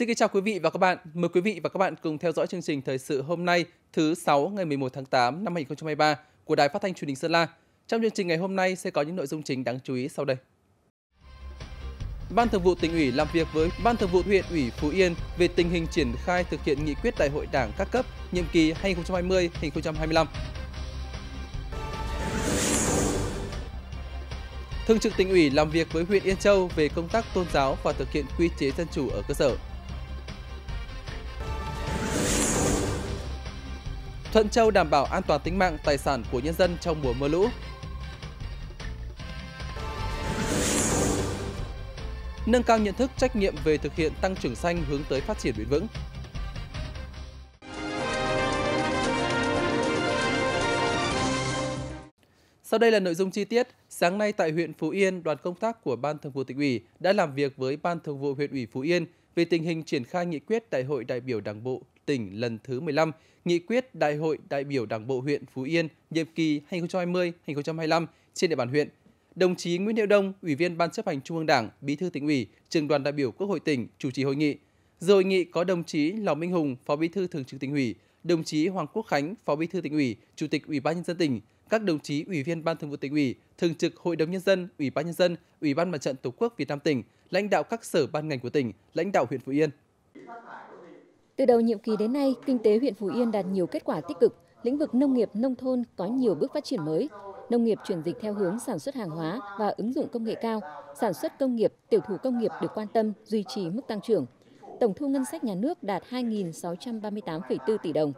Xin kính chào quý vị và các bạn. Mời quý vị và các bạn cùng theo dõi chương trình thời sự hôm nay, thứ 6 ngày 11 tháng 8 năm 2023 của Đài Phát thanh Truyền hình Sơn La. Trong chương trình ngày hôm nay sẽ có những nội dung chính đáng chú ý sau đây. Ban Thường vụ tỉnh ủy làm việc với Ban Thường vụ huyện ủy Phú Yên về tình hình triển khai thực hiện nghị quyết Đại hội Đảng các cấp nhiệm kỳ 2020-2025. Thường trực tỉnh ủy làm việc với huyện Yên Châu về công tác tôn giáo và thực hiện quy chế dân chủ ở cơ sở. Thuận Châu đảm bảo an toàn tính mạng tài sản của nhân dân trong mùa mưa lũ. Nâng cao nhận thức trách nhiệm về thực hiện tăng trưởng xanh hướng tới phát triển bền vững. Sau đây là nội dung chi tiết. Sáng nay tại huyện Phú Yên, đoàn công tác của Ban Thường vụ tỉnh ủy đã làm việc với Ban Thường vụ huyện ủy Phú Yên về tình hình triển khai nghị quyết Đại hội đại biểu Đảng bộ tỉnh lần thứ 15, nghị quyết Đại hội đại biểu Đảng bộ huyện Phú Yên nhiệm kỳ 2020-2025 trên địa bàn huyện. Đồng chí Nguyễn Hiệu Đông, Ủy viên Ban chấp hành Trung ương Đảng, Bí thư tỉnh ủy, Trường đoàn đại biểu Quốc hội tỉnh chủ trì hội nghị. Dự hội nghị có đồng chí Lò Minh Hùng, Phó Bí thư Thường trực tỉnh ủy, đồng chí Hoàng Quốc Khánh, Phó Bí thư tỉnh ủy, Chủ tịch Ủy ban nhân dân tỉnh, các đồng chí Ủy viên Ban Thường vụ tỉnh ủy, Thường trực Hội đồng nhân dân, Ủy ban nhân dân, Ủy ban Mặt trận Tổ quốc Việt Nam tỉnh, lãnh đạo các sở ban ngành của tỉnh, lãnh đạo huyện Phú Yên. Từ đầu nhiệm kỳ đến nay, kinh tế huyện Phú Yên đạt nhiều kết quả tích cực, lĩnh vực nông nghiệp nông thôn có nhiều bước phát triển mới. Nông nghiệp chuyển dịch theo hướng sản xuất hàng hóa và ứng dụng công nghệ cao, sản xuất công nghiệp, tiểu thủ công nghiệp được quan tâm, duy trì mức tăng trưởng. Tổng thu ngân sách nhà nước đạt 2.638,4 tỷ đồng.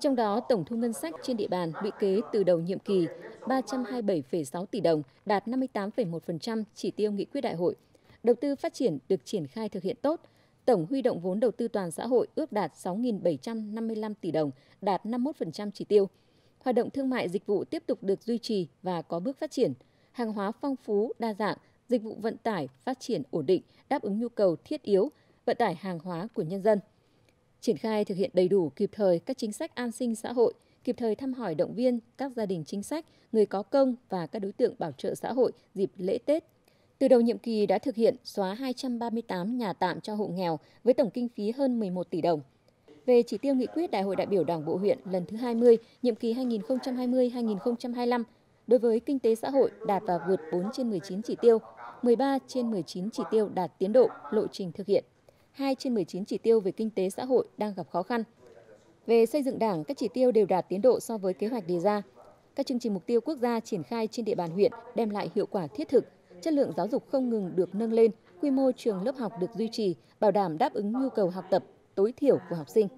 Trong đó, tổng thu ngân sách trên địa bàn bị kế từ đầu nhiệm kỳ 327,6 tỷ đồng, đạt 58,1% chỉ tiêu nghị quyết đại hội. Đầu tư phát triển được triển khai thực hiện tốt, Tổng huy động vốn đầu tư toàn xã hội ước đạt 6.755 tỷ đồng, đạt 51% chỉ tiêu. Hoạt động thương mại dịch vụ tiếp tục được duy trì và có bước phát triển. Hàng hóa phong phú, đa dạng, dịch vụ vận tải phát triển ổn định, đáp ứng nhu cầu thiết yếu, vận tải hàng hóa của nhân dân. Triển khai thực hiện đầy đủ kịp thời các chính sách an sinh xã hội, kịp thời thăm hỏi động viên các gia đình chính sách, người có công và các đối tượng bảo trợ xã hội dịp lễ Tết, từ đầu nhiệm kỳ đã thực hiện xóa 238 nhà tạm cho hộ nghèo với tổng kinh phí hơn 11 tỷ đồng. Về chỉ tiêu nghị quyết Đại hội đại biểu Đảng bộ huyện lần thứ 20, nhiệm kỳ 2020-2025, đối với kinh tế xã hội đạt và vượt 4 trên 19 chỉ tiêu, 13 trên 19 chỉ tiêu đạt tiến độ, lộ trình thực hiện. 2 trên 19 chỉ tiêu về kinh tế xã hội đang gặp khó khăn. Về xây dựng đảng, các chỉ tiêu đều đạt tiến độ so với kế hoạch đề ra. Các chương trình mục tiêu quốc gia triển khai trên địa bàn huyện đem lại hiệu quả thiết thực, chất lượng giáo dục không ngừng được nâng lên, quy mô trường lớp học được duy trì, bảo đảm đáp ứng nhu cầu học tập tối thiểu của học sinh.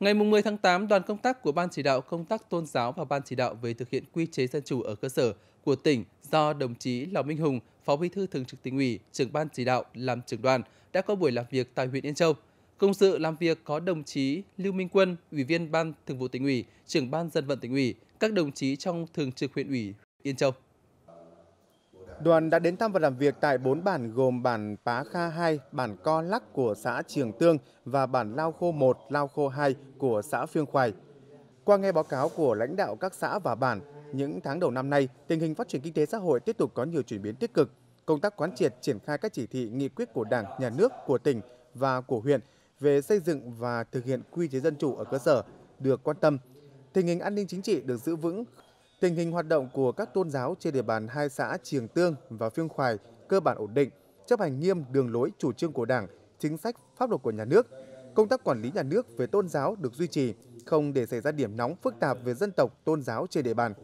Ngày 10 tháng 8, đoàn công tác của Ban chỉ đạo công tác tôn giáo và Ban chỉ đạo về thực hiện quy chế dân chủ ở cơ sở của tỉnh do đồng chí Lò Minh Hùng, Phó Bí thư Thường trực tỉnh ủy, trưởng ban chỉ đạo làm trưởng đoàn đã có buổi làm việc tại huyện Yên Châu. Cùng sự làm việc có đồng chí Lưu Minh Quân, Ủy viên Ban Thường vụ tỉnh ủy, trưởng ban dân vận tỉnh ủy, các đồng chí trong thường trực huyện ủy Yên Châu. Đoàn đã đến thăm và làm việc tại bốn bản gồm bản Pá Kha 2, bản Co Lắc của xã Trường Tương và bản Lao Khô 1, Lao Khô 2 của xã Phương Khoài. Qua nghe báo cáo của lãnh đạo các xã và bản, những tháng đầu năm nay, tình hình phát triển kinh tế xã hội tiếp tục có nhiều chuyển biến tích cực. Công tác quán triệt triển khai các chỉ thị nghị quyết của Đảng, Nhà nước, của tỉnh và của huyện về xây dựng và thực hiện quy chế dân chủ ở cơ sở được quan tâm. Tình hình an ninh chính trị được giữ vững, Tình hình hoạt động của các tôn giáo trên địa bàn hai xã Triềng Tương và Phiêng Khoài cơ bản ổn định, chấp hành nghiêm đường lối chủ trương của Đảng, chính sách pháp luật của nhà nước. Công tác quản lý nhà nước về tôn giáo được duy trì, không để xảy ra điểm nóng phức tạp về dân tộc, tôn giáo trên địa bàn.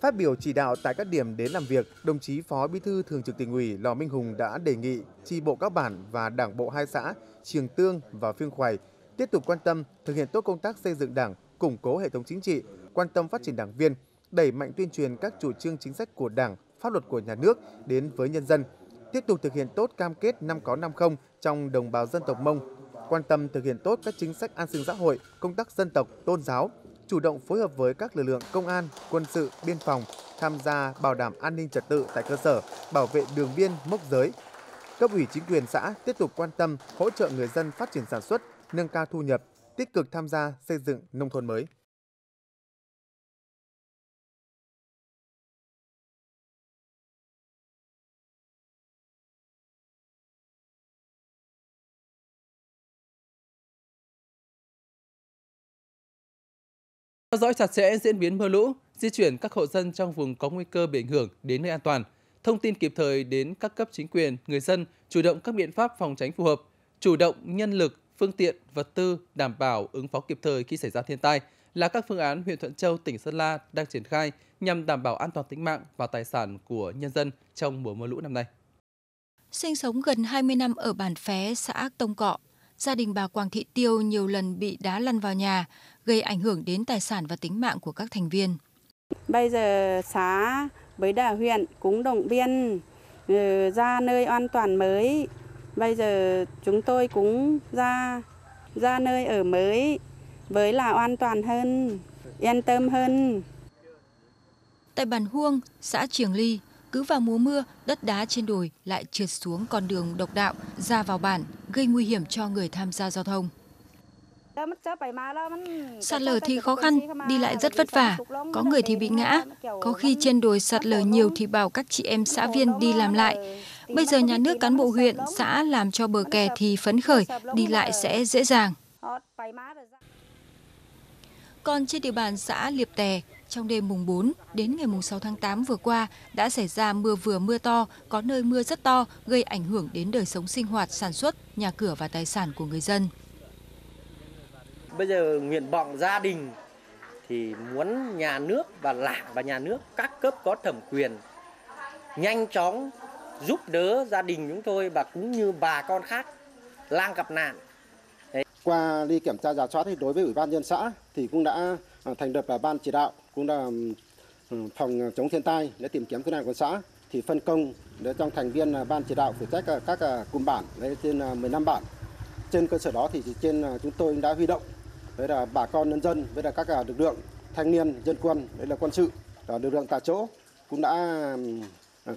Phát biểu chỉ đạo tại các điểm đến làm việc, đồng chí Phó Bí thư Thường trực Tỉnh ủy Lò Minh Hùng đã đề nghị chi bộ các bản và Đảng bộ hai xã Triềng Tương và Phiêng Khoài tiếp tục quan tâm thực hiện tốt công tác xây dựng Đảng, củng cố hệ thống chính trị, quan tâm phát triển đảng viên, đẩy mạnh tuyên truyền các chủ trương chính sách của Đảng, pháp luật của nhà nước đến với nhân dân, tiếp tục thực hiện tốt cam kết năm có năm không trong đồng bào dân tộc Mông, quan tâm thực hiện tốt các chính sách an sinh xã hội, công tác dân tộc, tôn giáo, chủ động phối hợp với các lực lượng công an, quân sự, biên phòng tham gia bảo đảm an ninh trật tự tại cơ sở, bảo vệ đường biên, mốc giới. Cấp ủy chính quyền xã tiếp tục quan tâm hỗ trợ người dân phát triển sản xuất, nâng cao thu nhập, tích cực tham gia xây dựng nông thôn mới. Theo dõi chặt chẽ diễn biến mưa lũ, di chuyển các hộ dân trong vùng có nguy cơ bị ảnh hưởng đến nơi an toàn, thông tin kịp thời đến các cấp chính quyền, người dân, chủ động các biện pháp phòng tránh phù hợp, chủ động nhân lực, phương tiện, vật tư đảm bảo ứng phó kịp thời khi xảy ra thiên tai là các phương án huyện Thuận Châu, tỉnh Sơn La đang triển khai nhằm đảm bảo an toàn tính mạng và tài sản của nhân dân trong mùa mưa lũ năm nay. Sinh sống gần 20 năm ở bản Phé, xã Tông Cọ, gia đình bà Quang Thị Tiêu nhiều lần bị đá lăn vào nhà, gây ảnh hưởng đến tài sản và tính mạng của các thành viên. Bây giờ xã với đà huyện cũng động viên ừ, ra nơi an toàn mới. Bây giờ chúng tôi cũng ra ra nơi ở mới với là an toàn hơn, yên tâm hơn. Tại bản Huông, xã Triềng Ly, cứ vào mùa mưa, đất đá trên đồi lại trượt xuống con đường độc đạo ra vào bản, gây nguy hiểm cho người tham gia giao thông. Sạt lở thì khó khăn, đi lại rất vất vả, có người thì bị ngã, có khi trên đồi sạt lở nhiều thì bảo các chị em xã viên đi làm lại. Bây giờ nhà nước cán bộ huyện, xã làm cho bờ kè thì phấn khởi, đi lại sẽ dễ dàng. Còn trên địa bàn xã Liệp Tè, trong đêm mùng 4 đến ngày mùng 6 tháng 8 vừa qua đã xảy ra mưa vừa mưa to, có nơi mưa rất to, gây ảnh hưởng đến đời sống sinh hoạt, sản xuất, nhà cửa và tài sản của người dân. Bây giờ nguyện vọng gia đình thì muốn nhà nước và làng và nhà nước các cấp có thẩm quyền nhanh chóng giúp đỡ gia đình chúng tôi và cũng như bà con khác lang gặp nạn. Đấy. Qua đi kiểm tra giả soát thì đối với ủy ban nhân xã thì cũng đã à, thành lập ban chỉ đạo cũng là phòng chống thiên tai để tìm kiếm cứu nạn của xã thì phân công để trong thành viên à, ban chỉ đạo phụ trách à, các à, cụm bản đấy trên 15 bản. Trên cơ sở đó thì trên chúng tôi đã huy động với là bà con nhân dân, với là các lực lượng thanh niên, dân quân, đấy là quân sự và lực lượng tại chỗ cũng đã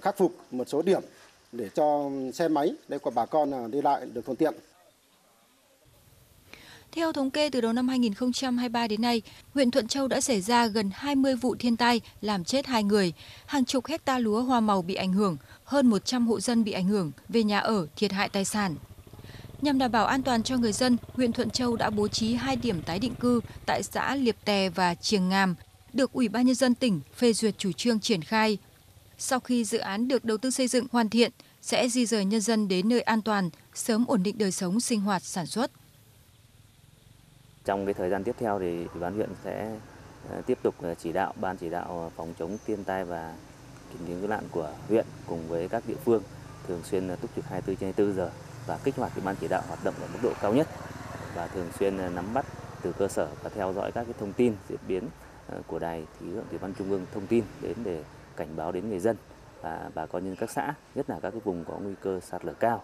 khắc phục một số điểm để cho xe máy đây của bà con đi lại được thuận tiện theo thống kê từ đầu năm 2023 đến nay, huyện Thuận Châu đã xảy ra gần 20 vụ thiên tai làm chết hai người, hàng chục hecta lúa hoa màu bị ảnh hưởng, hơn 100 hộ dân bị ảnh hưởng về nhà ở, thiệt hại tài sản. Nhằm đảm bảo an toàn cho người dân, huyện Thuận Châu đã bố trí hai điểm tái định cư tại xã Liệp Tè và Triềng Ngàm, được Ủy ban Nhân dân tỉnh phê duyệt chủ trương triển khai. Sau khi dự án được đầu tư xây dựng hoàn thiện, sẽ di rời nhân dân đến nơi an toàn, sớm ổn định đời sống sinh hoạt sản xuất. Trong cái thời gian tiếp theo thì Ủy ban huyện sẽ ờ, tiếp tục ờ, chỉ đạo ban chỉ đạo ờ, phòng chống thiên tai và tìm kiếm cứu nạn của huyện cùng với các địa phương thường xuyên túc trực 24 trên 24 giờ và kích hoạt cái ban chỉ đạo hoạt động ở mức độ cao nhất và thường xuyên nắm bắt từ cơ sở và theo dõi các cái thông tin diễn biến của đài khí tượng thủy văn trung ương thông tin đến để cảnh báo đến người dân và bà con nhân các xã, nhất là các cái vùng có nguy cơ sạt lở cao.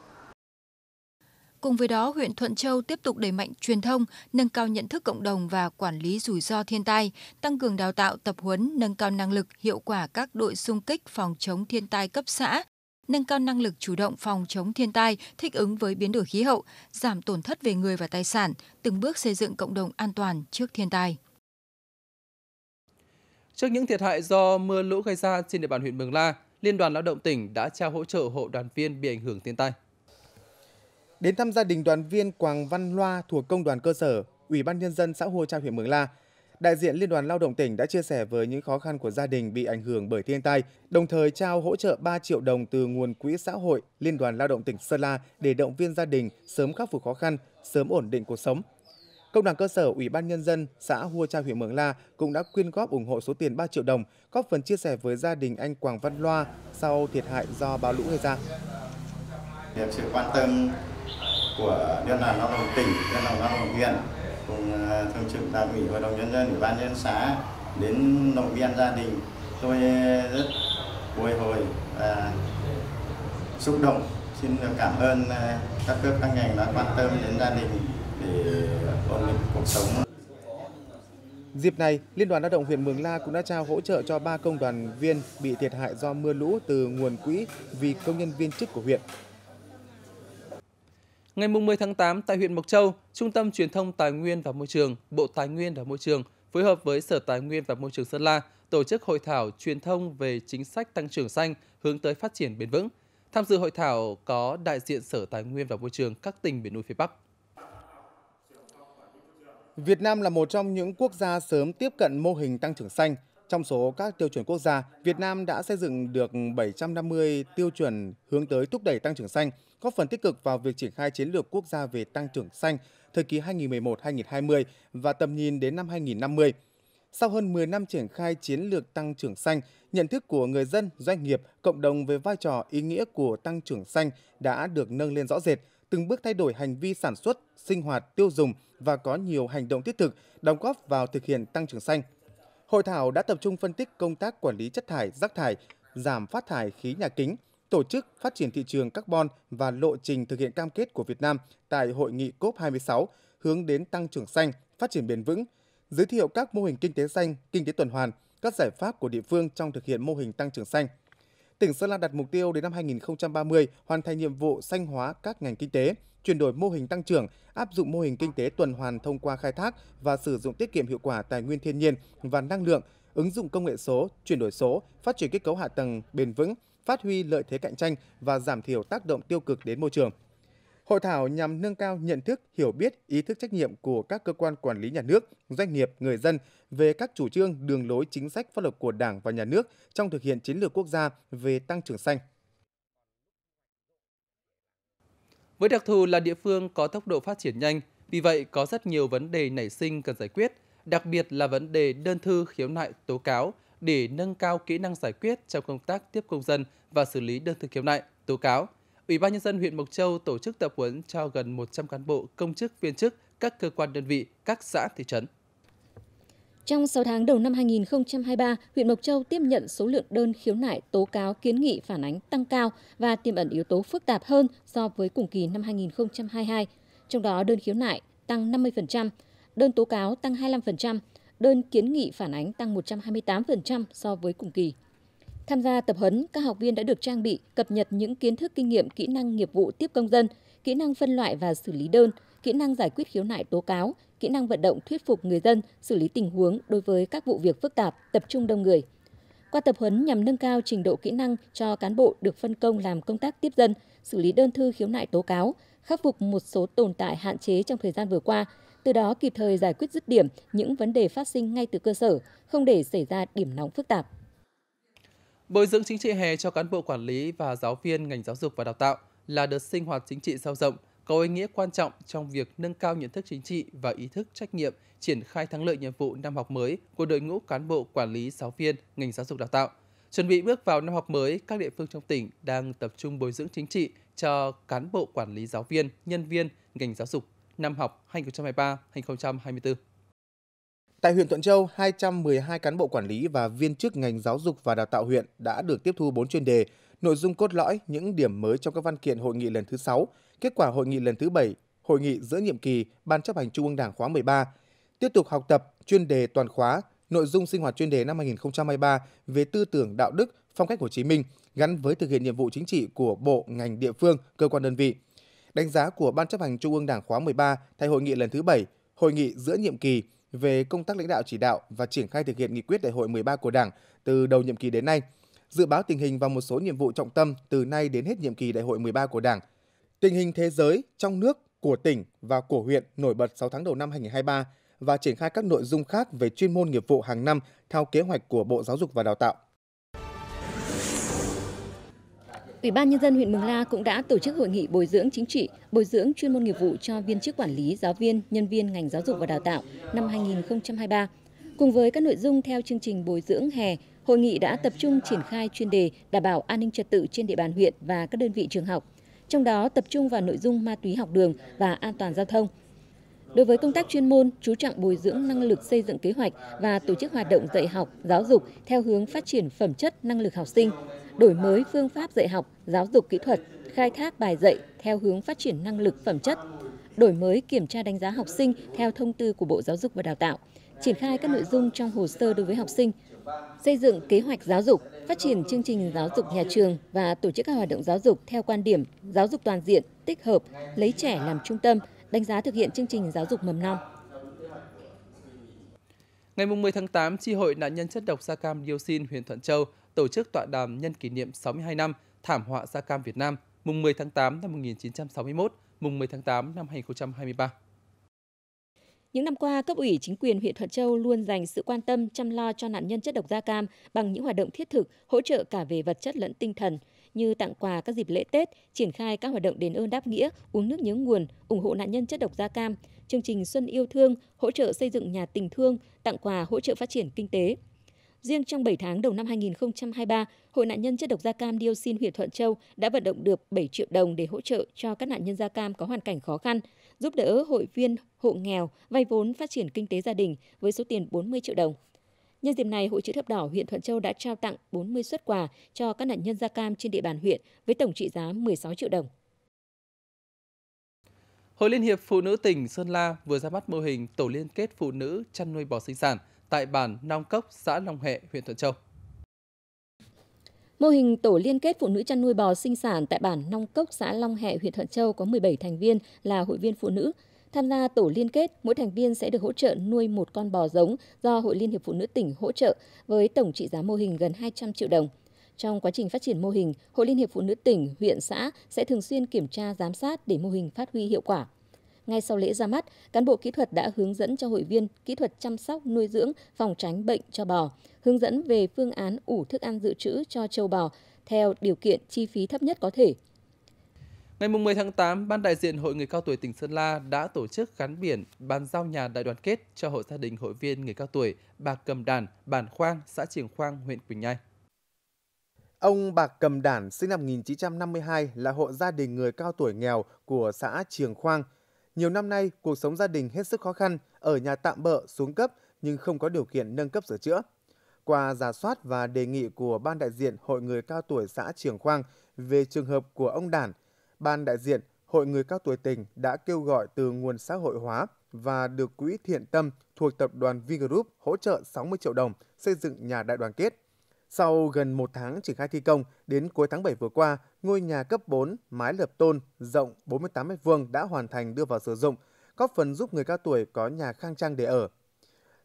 Cùng với đó, huyện Thuận Châu tiếp tục đẩy mạnh truyền thông, nâng cao nhận thức cộng đồng và quản lý rủi ro thiên tai, tăng cường đào tạo, tập huấn, nâng cao năng lực, hiệu quả các đội xung kích phòng chống thiên tai cấp xã, nâng cao năng lực chủ động phòng chống thiên tai, thích ứng với biến đổi khí hậu, giảm tổn thất về người và tài sản, từng bước xây dựng cộng đồng an toàn trước thiên tai. Trước những thiệt hại do mưa lũ gây ra trên địa bàn huyện Mường La, Liên đoàn Lao động tỉnh đã trao hỗ trợ hộ đoàn viên bị ảnh hưởng thiên tai. Đến thăm gia đình đoàn viên Quảng Văn Loa thuộc công đoàn cơ sở, Ủy ban nhân dân xã Hồ Trao huyện Mường La, đại diện Liên đoàn Lao động tỉnh đã chia sẻ với những khó khăn của gia đình bị ảnh hưởng bởi thiên tai, đồng thời trao hỗ trợ 3 triệu đồng từ nguồn quỹ xã hội Liên đoàn Lao động tỉnh Sơn La để động viên gia đình sớm khắc phục khó khăn, sớm ổn định cuộc sống. Công đoàn cơ sở Ủy ban nhân dân xã Hua Tra huyện Mường La cũng đã quyên góp ủng hộ số tiền 3 triệu đồng, góp phần chia sẻ với gia đình anh Quảng Văn Loa sau thiệt hại do bão lũ gây ra. Được sự quan tâm của Liên đoàn Lao động tỉnh, Liên đoàn Lao động huyện cùng à, thường trực đảng ủy hội đồng nhân dân ủy ban nhân xã đến động viên gia đình tôi rất bồi hồi và xúc động xin được cảm ơn à, các cấp các ngành đã quan tâm đến gia đình để ổn định cuộc sống. Dịp này, Liên đoàn Lao động huyện Mường La cũng đã trao hỗ trợ cho ba công đoàn viên bị thiệt hại do mưa lũ từ nguồn quỹ vì công nhân viên chức của huyện. Ngày 10 tháng 8 tại huyện Mộc Châu, Trung tâm Truyền thông Tài nguyên và Môi trường, Bộ Tài nguyên và Môi trường phối hợp với Sở Tài nguyên và Môi trường Sơn La tổ chức hội thảo truyền thông về chính sách tăng trưởng xanh hướng tới phát triển bền vững. Tham dự hội thảo có đại diện Sở Tài nguyên và Môi trường các tỉnh miền núi phía Bắc. Việt Nam là một trong những quốc gia sớm tiếp cận mô hình tăng trưởng xanh. Trong số các tiêu chuẩn quốc gia, Việt Nam đã xây dựng được 750 tiêu chuẩn hướng tới thúc đẩy tăng trưởng xanh, góp phần tích cực vào việc triển khai chiến lược quốc gia về tăng trưởng xanh thời kỳ 2011-2020 và tầm nhìn đến năm 2050. Sau hơn 10 năm triển khai chiến lược tăng trưởng xanh, nhận thức của người dân, doanh nghiệp, cộng đồng về vai trò ý nghĩa của tăng trưởng xanh đã được nâng lên rõ rệt, từng bước thay đổi hành vi sản xuất, sinh hoạt, tiêu dùng và có nhiều hành động thiết thực đóng góp vào thực hiện tăng trưởng xanh. Hội thảo đã tập trung phân tích công tác quản lý chất thải, rác thải, giảm phát thải khí nhà kính, tổ chức phát triển thị trường carbon và lộ trình thực hiện cam kết của Việt Nam tại hội nghị COP26 hướng đến tăng trưởng xanh, phát triển bền vững, giới thiệu các mô hình kinh tế xanh, kinh tế tuần hoàn, các giải pháp của địa phương trong thực hiện mô hình tăng trưởng xanh. Tỉnh Sơn La đặt mục tiêu đến năm 2030 hoàn thành nhiệm vụ xanh hóa các ngành kinh tế, chuyển đổi mô hình tăng trưởng, áp dụng mô hình kinh tế tuần hoàn thông qua khai thác và sử dụng tiết kiệm hiệu quả tài nguyên thiên nhiên và năng lượng, ứng dụng công nghệ số, chuyển đổi số, phát triển kết cấu hạ tầng bền vững, phát huy lợi thế cạnh tranh và giảm thiểu tác động tiêu cực đến môi trường. Hội thảo nhằm nâng cao nhận thức, hiểu biết, ý thức trách nhiệm của các cơ quan quản lý nhà nước, doanh nghiệp, người dân về các chủ trương, đường lối chính sách pháp luật của Đảng và nhà nước trong thực hiện chiến lược quốc gia về tăng trưởng xanh. Với đặc thù là địa phương có tốc độ phát triển nhanh, vì vậy có rất nhiều vấn đề nảy sinh cần giải quyết, đặc biệt là vấn đề đơn thư khiếu nại tố cáo để nâng cao kỹ năng giải quyết trong công tác tiếp công dân và xử lý đơn thư khiếu nại, tố cáo. Ủy ban nhân dân huyện Mộc Châu tổ chức tập huấn cho gần 100 cán bộ, công chức, viên chức, các cơ quan đơn vị, các xã thị trấn. Trong 6 tháng đầu năm 2023, huyện Mộc Châu tiếp nhận số lượng đơn khiếu nại, tố cáo, kiến nghị phản ánh tăng cao và tiềm ẩn yếu tố phức tạp hơn so với cùng kỳ năm 2022. Trong đó đơn khiếu nại tăng 50%, đơn tố cáo tăng 25%, đơn kiến nghị phản ánh tăng 128% so với cùng kỳ. Tham gia tập huấn, các học viên đã được trang bị, cập nhật những kiến thức kinh nghiệm, kỹ năng nghiệp vụ tiếp công dân, kỹ năng phân loại và xử lý đơn, kỹ năng giải quyết khiếu nại tố cáo, kỹ năng vận động thuyết phục người dân xử lý tình huống đối với các vụ việc phức tạp, tập trung đông người. Qua tập huấn nhằm nâng cao trình độ kỹ năng cho cán bộ được phân công làm công tác tiếp dân, xử lý đơn thư khiếu nại tố cáo, khắc phục một số tồn tại hạn chế trong thời gian vừa qua, từ đó kịp thời giải quyết dứt điểm những vấn đề phát sinh ngay từ cơ sở, không để xảy ra điểm nóng phức tạp. Bồi dưỡng chính trị hè cho cán bộ quản lý và giáo viên ngành giáo dục và đào tạo là đợt sinh hoạt chính trị sâu rộng, có ý nghĩa quan trọng trong việc nâng cao nhận thức chính trị và ý thức trách nhiệm, triển khai thắng lợi nhiệm vụ năm học mới của đội ngũ cán bộ quản lý giáo viên ngành giáo dục đào tạo. Chuẩn bị bước vào năm học mới, các địa phương trong tỉnh đang tập trung bồi dưỡng chính trị cho cán bộ quản lý giáo viên, nhân viên ngành giáo dục năm học 2023-2024. Tại huyện Thuận Châu, 212 cán bộ quản lý và viên chức ngành giáo dục và đào tạo huyện đã được tiếp thu 4 chuyên đề, nội dung cốt lõi, những điểm mới trong các văn kiện hội nghị lần thứ 6, kết quả hội nghị lần thứ 7, hội nghị giữa nhiệm kỳ Ban chấp hành Trung ương Đảng khóa 13, tiếp tục học tập chuyên đề toàn khóa, nội dung sinh hoạt chuyên đề năm 2023 về tư tưởng đạo đức, phong cách Hồ Chí Minh gắn với thực hiện nhiệm vụ chính trị của bộ, ngành, địa phương, cơ quan đơn vị. Đánh giá của Ban chấp hành Trung ương Đảng khóa 13 tại hội nghị lần thứ 7, hội nghị giữa nhiệm kỳ về công tác lãnh đạo chỉ đạo và triển khai thực hiện nghị quyết đại hội 13 của Đảng từ đầu nhiệm kỳ đến nay, dự báo tình hình và một số nhiệm vụ trọng tâm từ nay đến hết nhiệm kỳ đại hội 13 của Đảng, tình hình thế giới, trong nước, của tỉnh và của huyện nổi bật 6 tháng đầu năm 2023 và triển khai các nội dung khác về chuyên môn nghiệp vụ hàng năm theo kế hoạch của Bộ Giáo dục và Đào tạo. Ủy ban Nhân dân huyện Mường La cũng đã tổ chức hội nghị bồi dưỡng chính trị, bồi dưỡng chuyên môn nghiệp vụ cho viên chức quản lý, giáo viên, nhân viên ngành giáo dục và đào tạo năm 2023. Cùng với các nội dung theo chương trình bồi dưỡng hè, hội nghị đã tập trung triển khai chuyên đề đảm bảo an ninh trật tự trên địa bàn huyện và các đơn vị trường học, trong đó tập trung vào nội dung ma túy học đường và an toàn giao thông. Đối với công tác chuyên môn, chú trọng bồi dưỡng năng lực xây dựng kế hoạch và tổ chức hoạt động dạy học, giáo dục theo hướng phát triển phẩm chất năng lực học sinh, đổi mới phương pháp dạy học, giáo dục kỹ thuật, khai thác bài dạy theo hướng phát triển năng lực phẩm chất, đổi mới kiểm tra đánh giá học sinh theo thông tư của Bộ Giáo dục và Đào tạo, triển khai các nội dung trong hồ sơ đối với học sinh, xây dựng kế hoạch giáo dục, phát triển chương trình giáo dục nhà trường và tổ chức các hoạt động giáo dục theo quan điểm giáo dục toàn diện, tích hợp, lấy trẻ làm trung tâm, đánh giá thực hiện chương trình giáo dục mầm non. Ngày 10 tháng 8, Tri hội nạn nhân chất độc da cam dioxin huyện Thuận Châu tổ chức tọa đàm nhân kỷ niệm 62 năm thảm họa da cam Việt Nam, mùng 10 tháng 8 năm 1961, mùng 10 tháng 8 năm 2023. Những năm qua, cấp ủy chính quyền huyện Thuận Châu luôn dành sự quan tâm chăm lo cho nạn nhân chất độc da cam bằng những hoạt động thiết thực, hỗ trợ cả về vật chất lẫn tinh thần như tặng quà các dịp lễ Tết, triển khai các hoạt động đền ơn đáp nghĩa, uống nước nhớ nguồn, ủng hộ nạn nhân chất độc da cam, chương trình Xuân yêu thương, hỗ trợ xây dựng nhà tình thương, tặng quà hỗ trợ phát triển kinh tế. Riêng trong 7 tháng đầu năm 2023, Hội nạn nhân chất độc da cam dioxin huyện Thuận Châu đã vận động được 7 triệu đồng để hỗ trợ cho các nạn nhân da cam có hoàn cảnh khó khăn, giúp đỡ hội viên hộ nghèo vay vốn phát triển kinh tế gia đình với số tiền 40 triệu đồng. Nhân dịp này, Hội chữ thập đỏ huyện Thuận Châu đã trao tặng 40 xuất quà cho các nạn nhân da cam trên địa bàn huyện với tổng trị giá 16 triệu đồng. Hội Liên hiệp Phụ nữ tỉnh Sơn La vừa ra mắt mô hình tổ liên kết phụ nữ chăn nuôi bò sinh sản tại bản Nong Cốc, xã Long Hệ, huyện Thuận Châu. Mô hình tổ liên kết phụ nữ chăn nuôi bò sinh sản tại bản Nong Cốc, xã Long Hệ, huyện Thuận Châu có 17 thành viên là hội viên phụ nữ. Tham gia tổ liên kết, mỗi thành viên sẽ được hỗ trợ nuôi một con bò giống do Hội Liên hiệp Phụ nữ tỉnh hỗ trợ với tổng trị giá mô hình gần 200 triệu đồng. Trong quá trình phát triển mô hình, Hội Liên hiệp Phụ nữ tỉnh, huyện, xã sẽ thường xuyên kiểm tra giám sát để mô hình phát huy hiệu quả. Ngay sau lễ ra mắt, cán bộ kỹ thuật đã hướng dẫn cho hội viên kỹ thuật chăm sóc, nuôi dưỡng, phòng tránh bệnh cho bò, hướng dẫn về phương án ủ thức ăn dự trữ cho châu bò theo điều kiện chi phí thấp nhất có thể. Ngày 10 tháng 8, Ban đại diện Hội Người Cao Tuổi tỉnh Sơn La đã tổ chức gắn biển bàn giao nhà đại đoàn kết cho hộ gia đình hội viên người cao tuổi Bà Cầm Đàn, Bản Khoang, xã Triềng Khoang, huyện Quỳnh Nhai. Ông Bạc Cầm Đản sinh năm 1952 là hộ gia đình người cao tuổi nghèo của xã Triềng Khoang. Nhiều năm nay, cuộc sống gia đình hết sức khó khăn, ở nhà tạm bợ xuống cấp nhưng không có điều kiện nâng cấp sửa chữa. Qua giả soát và đề nghị của Ban đại diện Hội người cao tuổi xã Triềng Khoang về trường hợp của ông Đản, Ban đại diện Hội người cao tuổi tỉnh đã kêu gọi từ nguồn xã hội hóa và được Quỹ Thiện Tâm thuộc tập đoàn Vingroup hỗ trợ 60 triệu đồng xây dựng nhà đại đoàn kết. Sau gần một tháng triển khai thi công, đến cuối tháng 7 vừa qua, ngôi nhà cấp 4 mái lợp tôn rộng 48 m2 đã hoàn thành đưa vào sử dụng, góp phần giúp người cao tuổi có nhà khang trang để ở.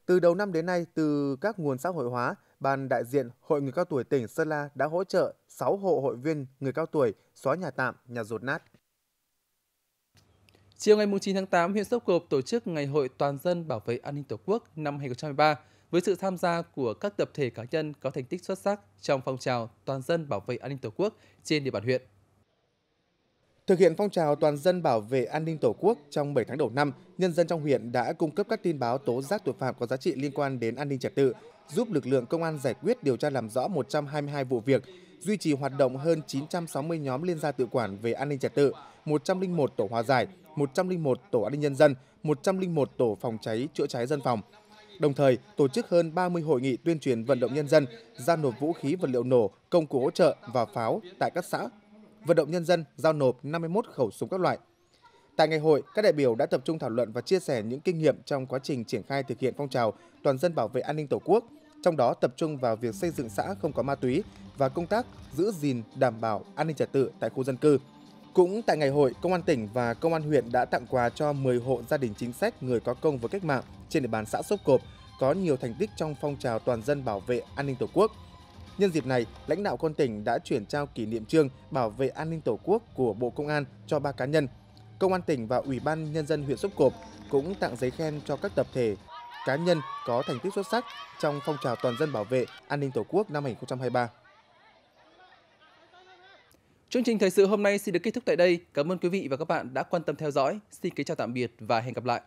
Từ đầu năm đến nay, từ các nguồn xã hội hóa, Ban đại diện Hội người cao tuổi tỉnh Sơn La đã hỗ trợ 6 hộ hội viên người cao tuổi xóa nhà tạm, nhà rột nát. Chiều ngày 9 tháng 8, huyện Sốp Cộp tổ chức Ngày hội Toàn dân bảo vệ an ninh Tổ quốc năm 2023 với sự tham gia của các tập thể cá nhân có thành tích xuất sắc trong phong trào toàn dân bảo vệ an ninh Tổ quốc trên địa bàn huyện. Thực hiện phong trào toàn dân bảo vệ an ninh Tổ quốc trong 7 tháng đầu năm, nhân dân trong huyện đã cung cấp các tin báo tố giác tội phạm có giá trị liên quan đến an ninh trật tự, giúp lực lượng công an giải quyết điều tra làm rõ 122 vụ việc, duy trì hoạt động hơn 960 nhóm liên gia tự quản về an ninh trật tự, 101 tổ hòa giải, 101 tổ an ninh nhân dân, 101 tổ phòng cháy chữa cháy dân phòng. Đồng thời, tổ chức hơn 30 hội nghị tuyên truyền vận động nhân dân giao nộp vũ khí vật liệu nổ, công cụ hỗ trợ và pháo tại các xã. Vận động nhân dân giao nộp 51 khẩu súng các loại. Tại ngày hội, các đại biểu đã tập trung thảo luận và chia sẻ những kinh nghiệm trong quá trình triển khai thực hiện phong trào toàn dân bảo vệ an ninh Tổ quốc, trong đó tập trung vào việc xây dựng xã không có ma túy và công tác giữ gìn đảm bảo an ninh trật tự tại khu dân cư. Cũng tại ngày hội, Công an tỉnh và Công an huyện đã tặng quà cho 10 hộ gia đình chính sách người có công với cách mạng trên địa bàn xã Sốp Cộp có nhiều thành tích trong phong trào toàn dân bảo vệ an ninh Tổ quốc. Nhân dịp này, lãnh đạo con tỉnh đã chuyển trao kỷ niệm trương bảo vệ an ninh Tổ quốc của Bộ Công an cho ba cá nhân. Công an tỉnh và Ủy ban Nhân dân huyện Sốc Cộp cũng tặng giấy khen cho các tập thể, cá nhân có thành tích xuất sắc trong phong trào toàn dân bảo vệ an ninh Tổ quốc năm 2023. Chương trình thời sự hôm nay xin được kết thúc tại đây. Cảm ơn quý vị và các bạn đã quan tâm theo dõi. Xin kính chào tạm biệt và hẹn gặp lại.